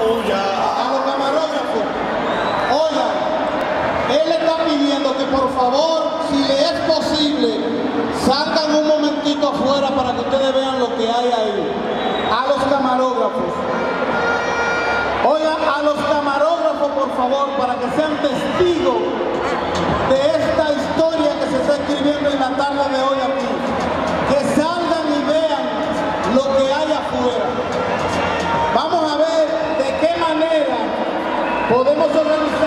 tuya, a los camarógrafos. Oigan, él está pidiendo que por favor, si le es posible, salgan un momentito afuera para que ustedes vean lo que hay ahí. A los camarógrafos. Oigan, a los camarógrafos, por favor, para que sean testigos de esta historia que se está escribiendo en la tarde de hoy aquí. Podemos organizar.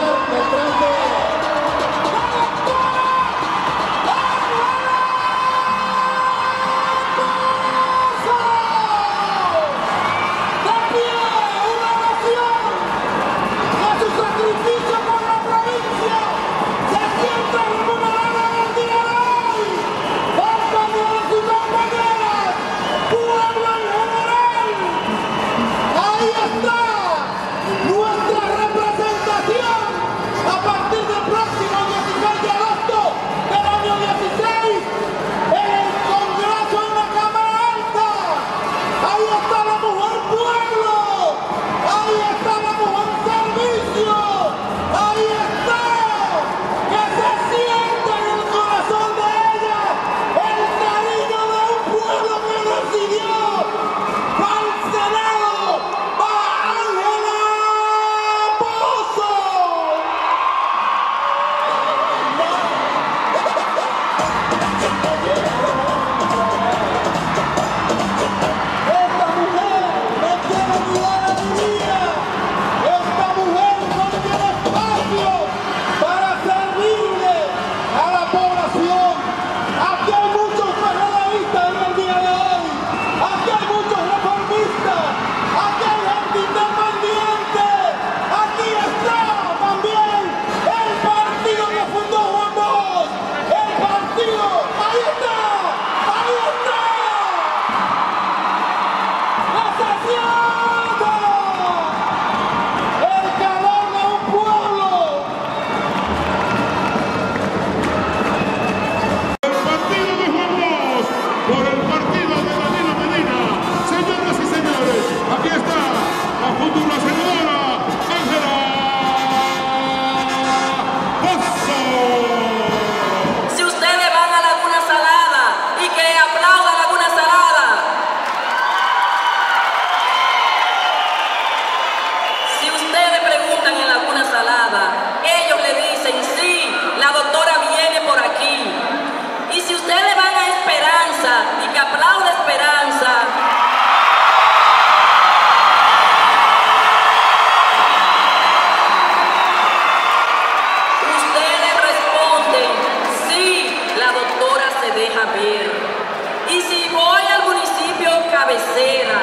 Champion! deja ver. Y si voy al municipio cabecera,